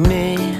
me.